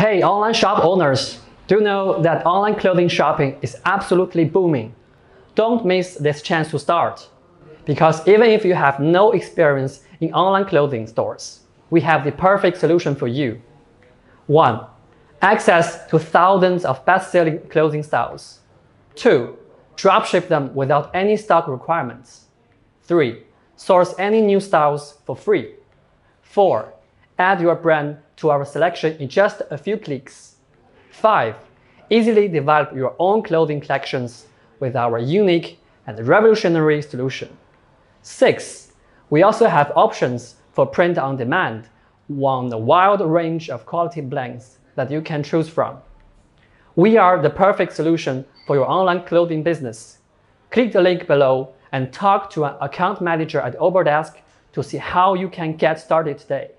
Hey, online shop owners, do know that online clothing shopping is absolutely booming? Don't miss this chance to start. Because even if you have no experience in online clothing stores, we have the perfect solution for you. 1. Access to thousands of best-selling clothing styles. 2. Dropship them without any stock requirements. 3. Source any new styles for free. 4. Add your brand to our selection in just a few clicks. 5. Easily develop your own clothing collections with our unique and revolutionary solution. 6. We also have options for print on demand on a wide range of quality blanks that you can choose from. We are the perfect solution for your online clothing business. Click the link below and talk to an account manager at Obor Desk to see how you can get started today.